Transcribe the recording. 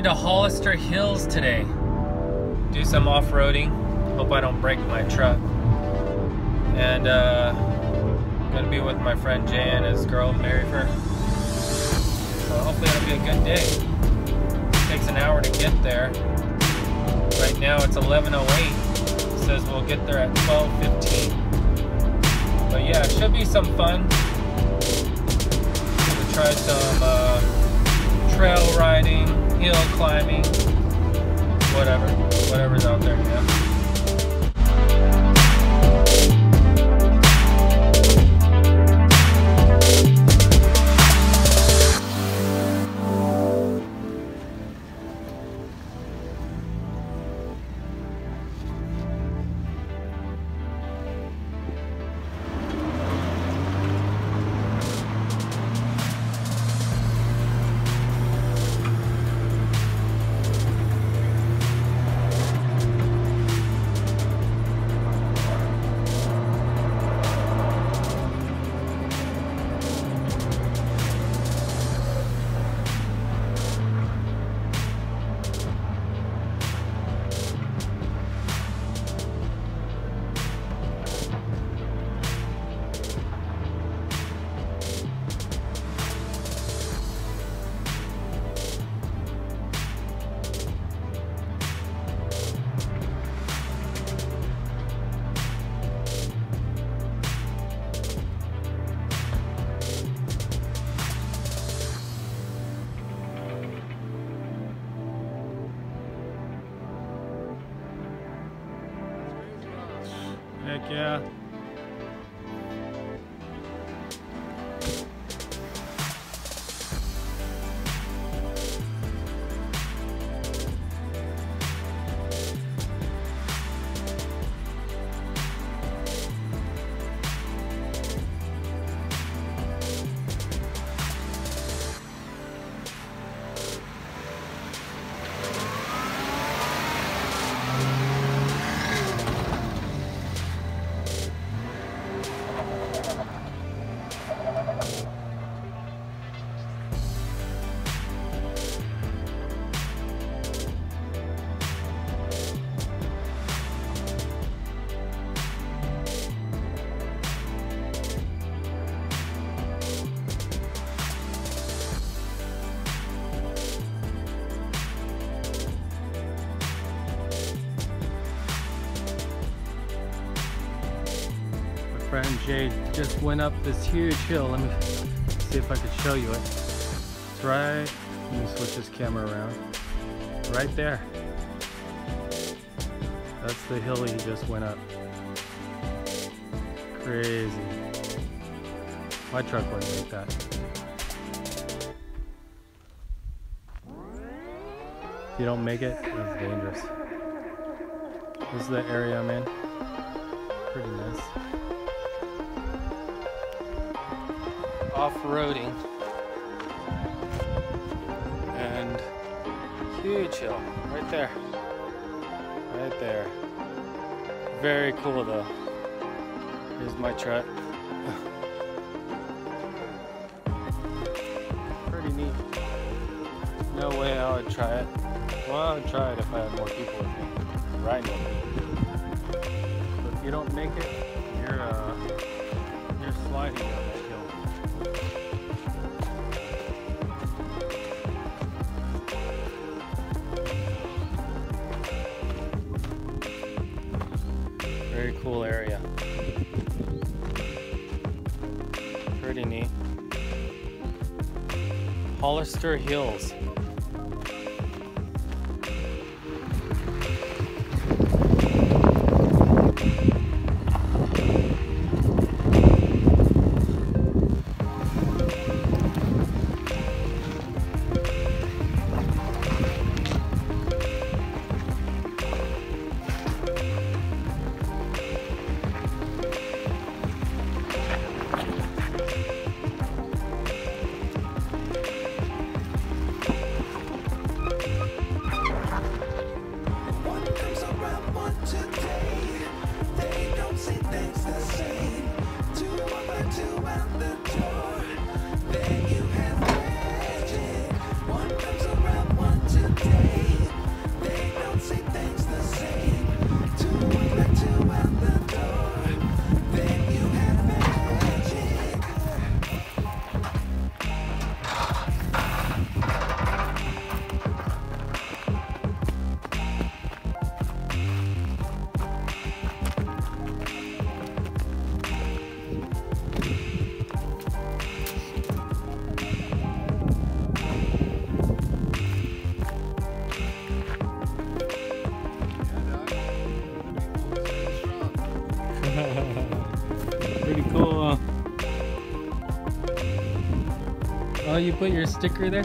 Headed to Hollister Hills today. Do some off-roading. Hope I don't break my truck. And uh, gonna be with my friend Jay and his girl, Maryfer. So hopefully it'll be a good day. It takes an hour to get there. Right now it's 11.08. says we'll get there at 12.15. But yeah, it should be some fun. Gonna try some uh, trail riding, hill climbing, whatever, whatever's out there, yeah. Heck yeah. Friend Jay just went up this huge hill. Let me see if I could show you it. It's right, let me switch this camera around. Right there. That's the hill he just went up. Crazy. My truck wouldn't make that. If you don't make it, it's dangerous. This is the area I'm in. Pretty nice. Off-roading. And huge hill right there. Right there. Very cool though. Here's my truck. Pretty neat. No way I would try it. Well, I would try it if I had more people with me riding me. But if you don't make it, you're uh, you're sliding down that Hollister Hills. Oh, you put your sticker there?